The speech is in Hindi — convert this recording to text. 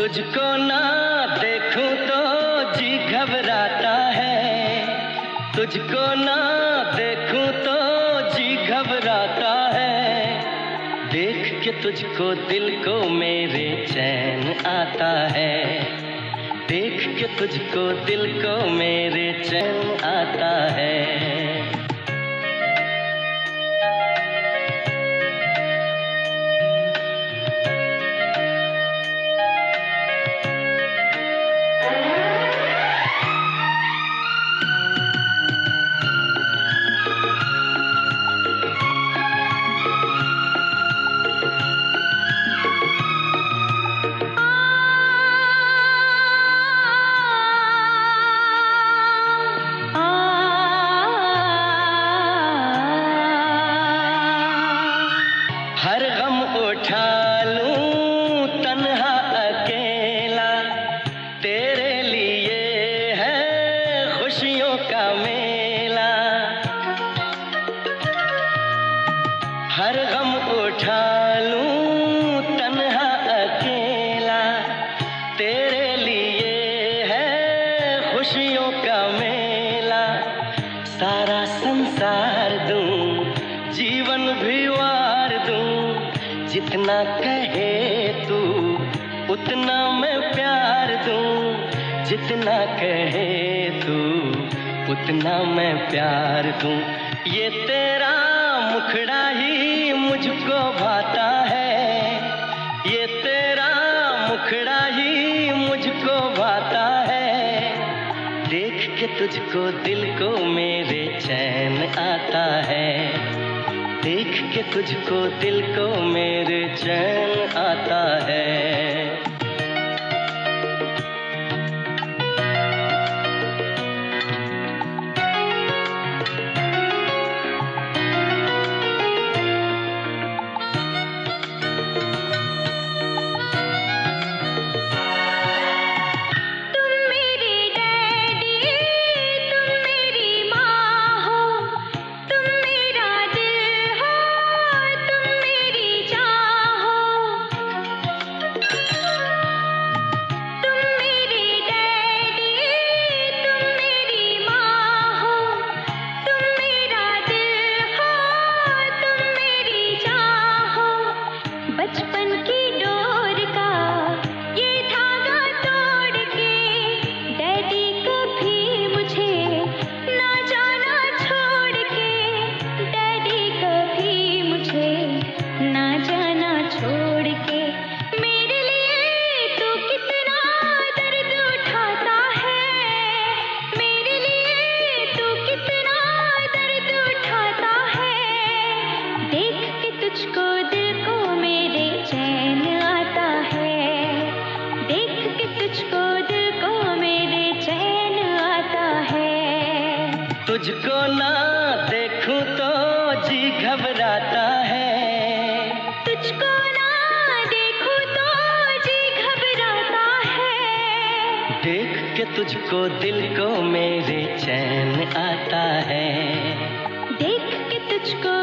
तुझको ना देखूँ तो जी घबराता है। तुझको ना देखूँ तो जी घबराता है। देख के तुझको दिल को मेरे चैन आता है। देख के तुझको दिल को मेरे चैन आता है। हर गम उठा लूँ, तन्हा अकेला। तेरे लिए है खुशियों का मेला। सारा संसार दूँ, जीवन भी वार दूँ। जितना कहे तू, उतना मैं प्यार दूँ। जितना कहे तू, उतना मैं प्यार दूँ। ये तेरा मुखड़ा ही मुझको भाता है। ये तेरा मुखड़ा ही मुझको भाता है। देख के तुझको दिल को मेरे चैन आता है। देख के तुझको दिल को मेरे चैन आता है। तुझको ना देखूँ तो जी घबराता है। तुझको ना देखूँ तो जी घबराता है। देख के तुझको दिल को मेरे चैन आता है। देख के तुझको